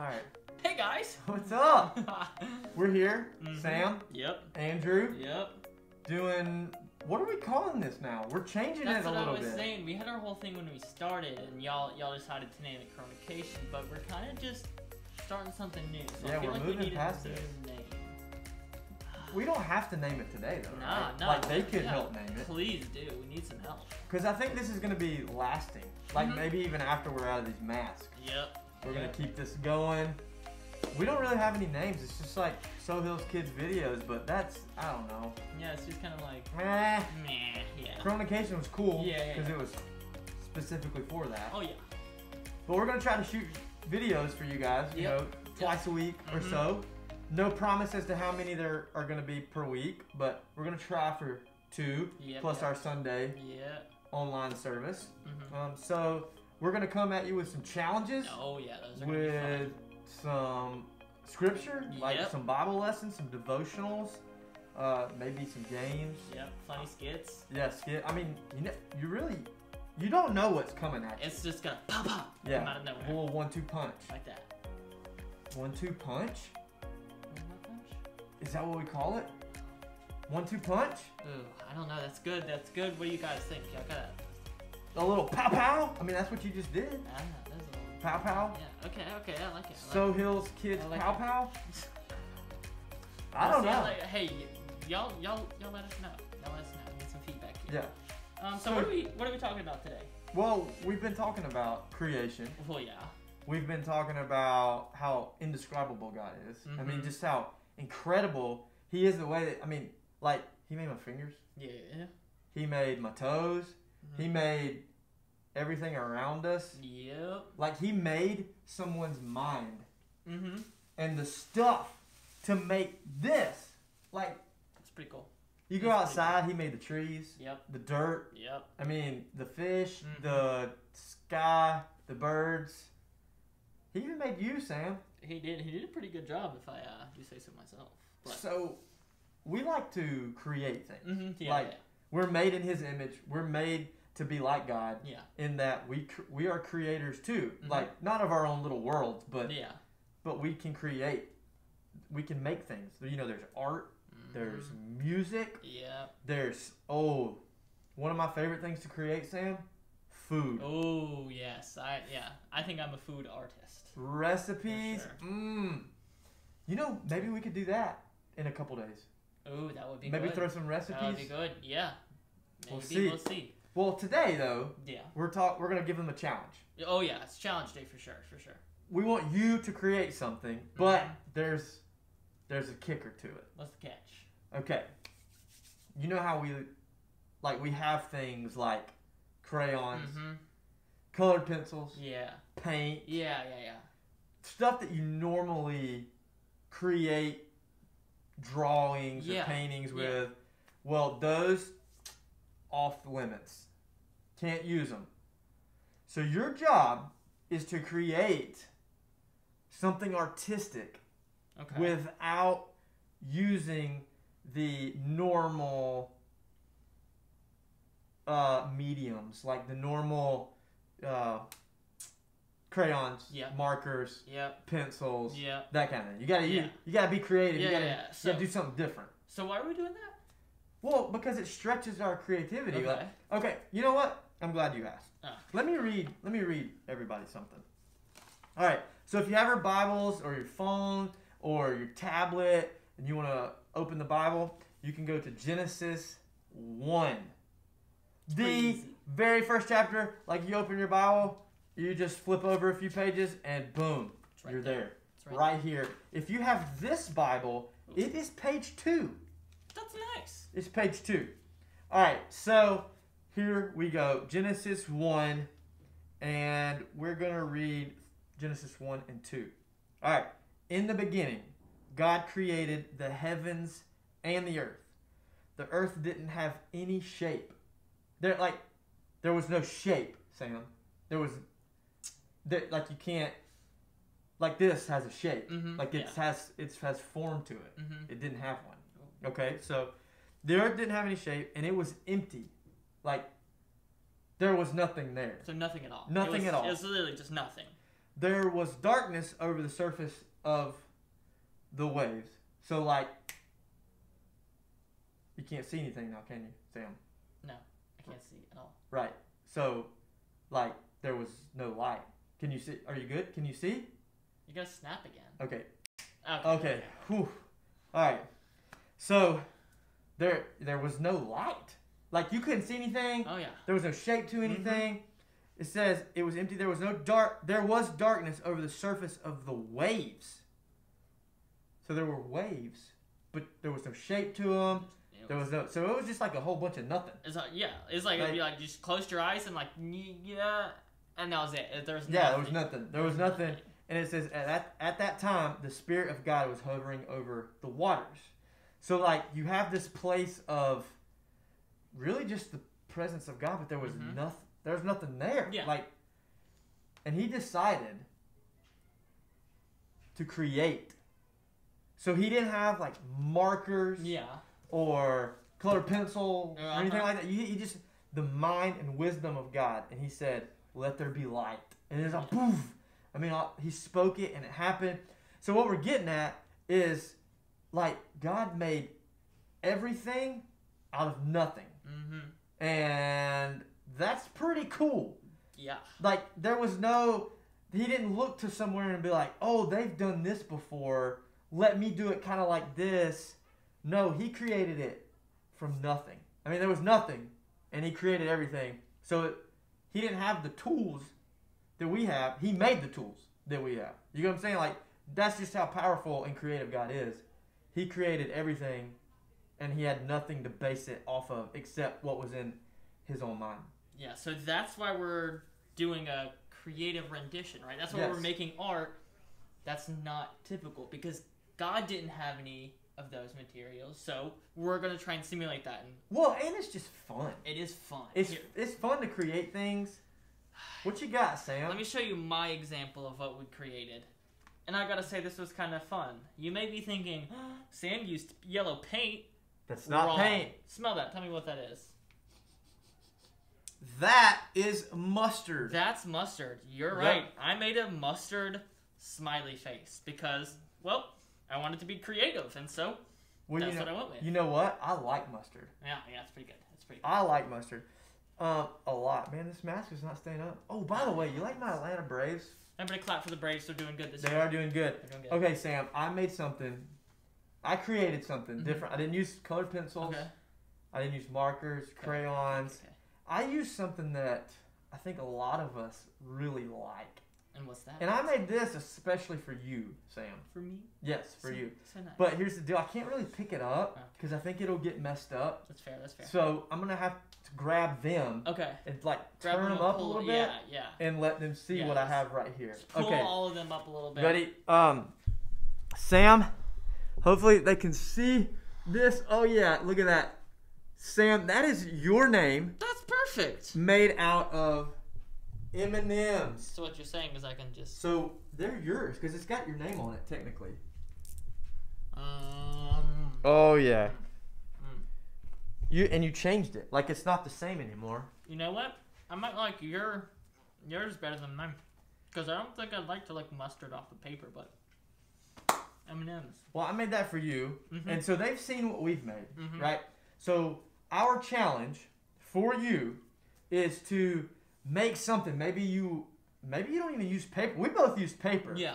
All right. Hey guys. What's up? We're here, Mhm. Sam, Yep. Andrew, Yep. doing. What are we calling this now? We're changing That's it a little bit. That's what I was bit. saying. We had our whole thing when we started, and y'all y'all decided to name it Chronication, but we're kind of just starting something new. So Yeah, I feel we're like moving we past it. name. We don't have to name it today though, Nah, right? nah. Like they could yeah, help name it. Please do. We need some help. Because I think this is gonna be lasting. Like Mhm. maybe even after we're out of these masks, Yep. We're gonna keep this going. We don't really have any names. It's just like SoHills Kids videos, but that's I don't know. Yeah, it's just kind of like Meh. meh. Yeah. Chronication was cool Yeah, yeah, because yeah. it was specifically for that. Oh yeah. But we're gonna try to shoot videos for you guys, you Yep. know, twice a week or Mhm. so. No promise as to how many there are gonna be per week, but we're gonna try for two Yep, plus yep. our Sunday Yeah. online service. hmm Um, so we're gonna come at you with some challenges, Oh yeah, those are gonna be with some scripture, like Yep. some Bible lessons, some devotionals, uh, maybe some games. Yep. Funny skits. Yeah, skit. I mean, you know, you really, you don't know what's coming at you. It's just gonna pop up. Yeah, out of nowhere a little one-two punch. like that. One-two punch. One-two punch? Is that what we call it? One-two punch? Ooh, I don't know. That's good. That's good. What do you guys think? Y'all got A little pow pow? I mean, that's what you just did. I. That's a little. Pow pow? Yeah. Okay. Okay. I like it. I like SoHills Kids I like pow it. pow? I don't know. like- hey, y'all, y'all, y'all let us know. Y'all let us know. We need some feedback here. Yeah. Um. So, So- what are we, what are we talking about today? Well, we've been talking about creation. Well, yeah. We've been talking about how indescribable God is. I mean, Mhm. just how incredible He is the way that, I mean, like, He made my fingers, Yeah. He made my toes, He Mhm. made everything around us. Yep. Like, He made someone's mind Mm-hmm. and the stuff to make this. Like, it's pretty cool. you go That's outside, He made the trees, Yep. the dirt, Yep. I mean, the fish, Mhm. the sky, the birds. He even made you, Sam. He did. He did a pretty good job, if I uh, do say so myself. But. So, we like to create things. Mm-hmm. Yeah. like- We're made in His image. We're made to be like God yeah. in that we we are creators too. Mhm. Like not of our own little worlds, but Yeah. but we can create. We can make things. You know, there's art. There's Mhm. music. Yeah. There's oh, one of my favorite things to create, Sam. Food. Oh yes. I yeah. I think I'm a food artist. Recipes. Sure. Mmm. You know, maybe we could do that in a couple days. Oh, that would be maybe good. throw some recipes. That would be good. Yeah. Maybe We'll see. We'll see. Well, today though, Yeah. we're talk. We're gonna give them a challenge. Oh yeah. It's challenge day for sure. For sure. We want you to create something, but Mhm. there's there's a kicker to it. What's the catch? Okay. You know how we like we have things like crayons, Mm-hmm. colored pencils, Yeah. paint, Yeah. Yeah. Yeah. stuff that you normally create drawings or Yeah, paintings yeah. with. Well, those off the limits. Can't use them. So your job is to create something artistic Okay. without using the normal uh, mediums, like the normal uh, crayons, Yeah. markers, Yep. pencils, Yep. that kind of thing. You gotta Yeah. you, you gotta be creative. Yeah, you gotta, yeah, yeah. you gotta do something different. So why are we doing that? Well, because it stretches our creativity. Okay. Like, okay, you know what? I'm glad you asked. Ah. Let me read. Let me read everybody something. All right. So if you have your Bibles or your phone or your tablet and you want to open the Bible, you can go to Genesis one, the very first chapter. Like you open your Bible, you just flip over a few pages and boom, It's right you're there, It's right, here. If you have this Bible, it is page two. That's nice. It's page two. All right, so here we go. Genesis 1, and we're going to read Genesis 1 and 2. All right, in the beginning, God created the heavens and the earth. The earth didn't have any shape. There, like, there was no shape, Sam. There was, there, like, you can't, like, this has a shape. Mm-hmm. Like, it has, it has form to it. Mm-hmm. It didn't have one. Okay, so the earth didn't have any shape and it was empty. Like there was nothing there. So nothing at all. Nothing was, at all. It was literally just nothing. there was darkness over the surface of the waves. So like you can't see anything now, can you, Sam? No, I can't see at all. Right. So like there was no light. Can you see? Are you good? Can you see? You gotta snap again. Okay. Okay. Okay. Whew. All right. So there there was no light. Like you couldn't see anything. Oh yeah. There was no shape to mm-hmm. anything. It says it was empty. There was no dark. There was darkness over the surface of the waves. So there were waves, but there was no shape to them. There was no. So it was just like a whole bunch of nothing. It's like yeah, it's like, it'd be like just close your eyes and like yeah, and that was it. There was Yeah, there nothing. was nothing. There was nothing. And it says at that, at that time the spirit of God was hovering over the waters. So like you have this place of really just the presence of God, but there was Mhm. nothing. There was nothing there. Yeah. Like, and He decided to create. So He didn't have like markers Yeah. or colored pencil or anything Uh-huh. like that. He, he just the mind and wisdom of God, and He said, "Let there be light," and it's like poof. I mean, uh, He spoke it, and it happened. So what we're getting at is, like, God made everything out of nothing, Mm-hmm. and that's pretty cool. Yeah. Like, there was no. He didn't look to somewhere and be like, "Oh, they've done this before. Let me do it kind of like this." No, he created it from nothing. I mean, there was nothing, and he created everything. So it, he didn't have the tools that we have. He made the tools that we have. You know what I'm saying? Like that's just how powerful and creative God is. He created everything, and he had nothing to base it off of except what was in his own mind. Yeah. So that's why we're doing a creative rendition, right? That's why Yes. we're making art. That's not typical because God didn't have any of those materials, so we're gonna try and simulate that, and Well, and it's just fun. it is fun. It's Here, it's fun to create things. What you got, Sam? Let me show you my example of what we created. And I gotta say, this was kind of fun. You may be thinking, Sam used yellow paint. That's not Wrong. paint. Smell that. Tell me what that is. That is mustard. That's mustard. You're Yep. right. I made a mustard smiley face because, well, I wanted to be creative, and so well, that's you know, what I went with. you know what? I like mustard. Yeah, yeah, it's pretty good. It's pretty good. I like mustard. Um, a lot. Man, this mask is not staying up. Oh, by the way, you like my Atlanta Braves? Everybody clap for the Braves. They're doing good this They year. are doing good. Doing good. Okay, Sam, I made something. I created something Mhm. different. I didn't use colored pencils. Okay. I didn't use markers, crayons. Okay. I used something that I think a lot of us really like. And what's that? And I made this especially for you, Sam. for me. Yes, for so, you. So nice. But here's the deal: I can't really pick it up Okay. because I think it'll get messed up. that's fair. That's fair. So I'm gonna have to grab them Okay. and like Grab turn them them up a little bit Yeah, yeah. and let them see Yeah, what I have right here. Just pull Okay, all of them up a little bit. ready? Um, Sam. Hopefully they can see this. Oh yeah, look at that, Sam. That is your name That's perfect. made out of M and M's. So what you're saying is I can just So they're yours because it's got your name on it technically. um Oh yeah. Mm. You and you changed it. Like it's not the same anymore. you know what? I might like your yours better than mine because I don't think I'd like to like mustard off the paper, but M and M's. Well, I made that for you, Mhm. and so they've seen what we've made, Mhm. right? So our challenge for you is to make something. Maybe you, maybe you don't even use paper. We both use paper. Yeah.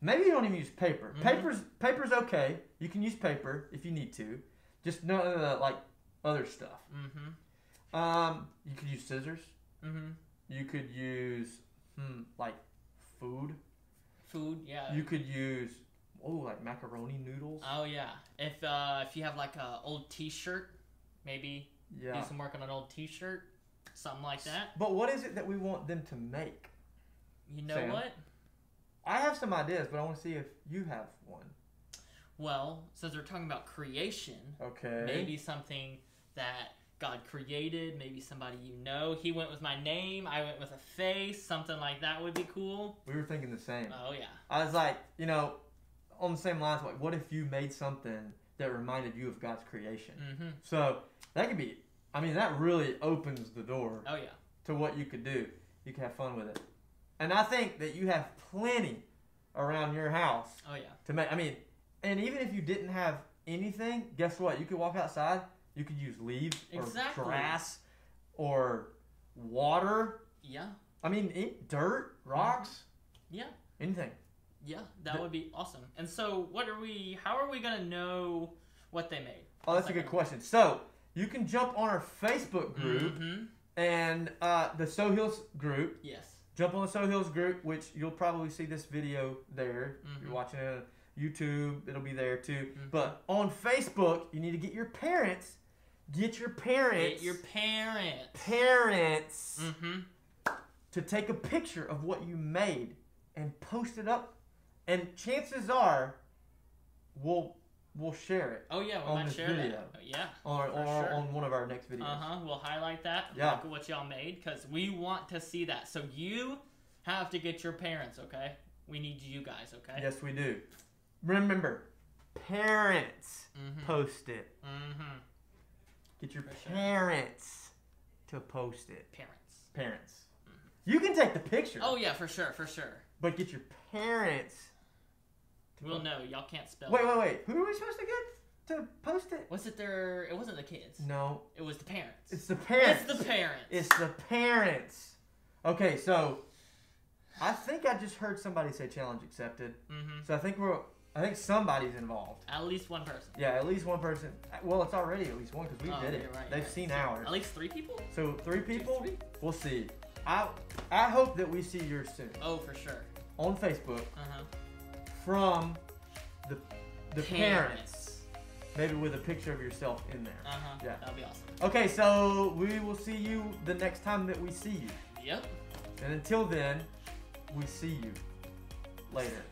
Maybe you don't even use paper. Mhm. Paper's paper's okay. You can use paper if you need to. Just none of the like other stuff. Mm-hmm. Um, you could use scissors. Mm-hmm. You could use hmm, like food. Food. Yeah. You could use oh like macaroni noodles. oh yeah. If uh if you have like a old T-shirt, maybe yeah. do some work on an old T-shirt, something like that. But what is it that we want them to make? You know Sam? what? I have some ideas, but I want to see if you have one. Well, since we're talking about creation, Okay. maybe something that God created, maybe somebody you know. He went with my name, I went with a face, something like that would be cool. We were thinking the same. Oh yeah. I was like, you know, on the same lines, like, what if you made something that reminded you of God's creation? Mm-hmm. So that could be. I mean, that really opens the door Oh yeah. to what you could do. You could have fun with it. And I think that you have plenty around your house Oh yeah. to make. I mean, and even if you didn't have anything, guess what? You could walk outside. You could use leaves or grass or water. Yeah. I mean, it, dirt, rocks, Yeah. anything. Yeah. That The- would be awesome. And so, what are we? How are we gonna know what they made? Oh, that's a good question. So you can jump on our Facebook group Mm-hmm. and uh, the SoHills group. Yes. Jump on the SoHills group, which you'll probably see this video there. If Mhm. you're watching it on YouTube, it'll be there too. Mhm. But on Facebook, you need to get your parents. Get your parents. Get your parents. parents Mm-hmm. to take a picture of what you made and post it up. And chances are, we'll we'll share it Oh yeah, we On might this share video. that. Yeah. on our, For on, our- sure. on one of our next videos. Uh huh. We'll highlight that. Yeah. Look at what y'all made because we want to see that. So you have to get your parents. Okay. We need you guys. Okay. Yes, we do. Remember, parents Mm-hmm. post it. mm-hmm. Get your For sure. parents to post it. Parents. Parents. You can take the picture, Oh yeah, for sure, for sure. but get your parents. We'll know. Y'all can't spell. Wait, wait, wait. Who are we supposed to get to post it? Was it their? It wasn't the kids. No, It was the parents. it's the parents. It's the parents. It's the parents. Okay, so I think I just heard somebody say challenge accepted. mm-hmm. So I think we're. I think somebody's involved. At least one person. Yeah, at least one person. Well, it's already at least one because we Oh, did it. right, They've right. seen ours. At least three people. So three people. Three? We'll see. I I hope that we see yours soon Oh, for sure. on Facebook Uh huh. From the the parents. Maybe with a picture of yourself in there. Uh huh. Yeah. That'll be awesome. Okay, so we will see you the next time that we see you. Yep. And until then, we see you later.